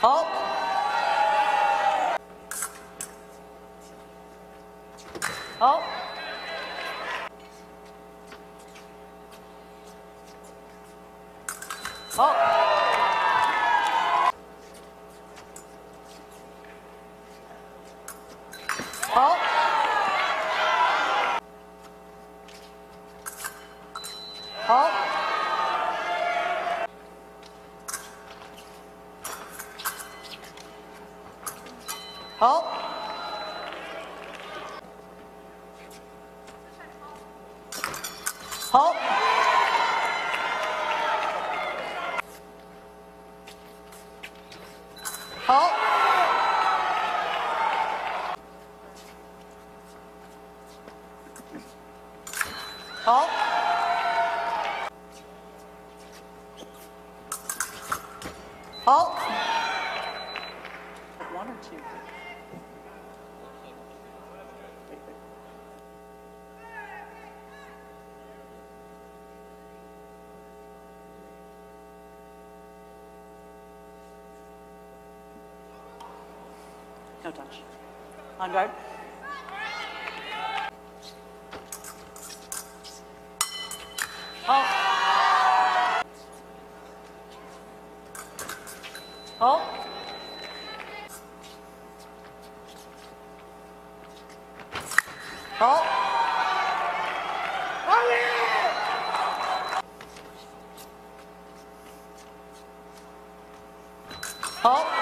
好。好。好。好。好。好。好。好。好。好。No touch. On guard. Hold. Hold. Hold. Oh. oh. oh. oh.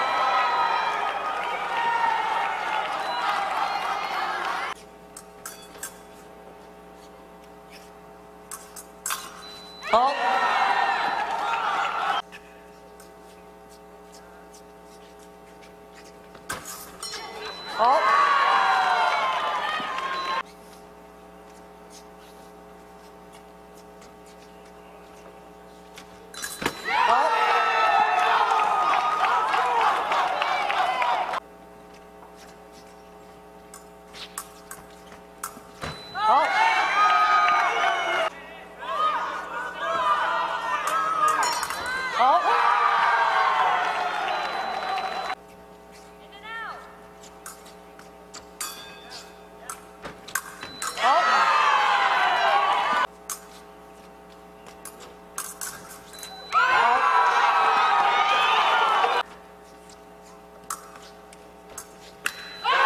好。好。Oh. Oh.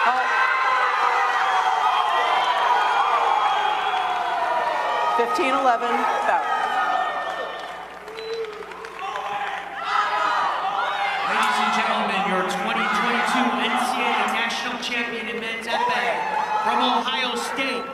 Oh. Fifteen eleven. Ohio State,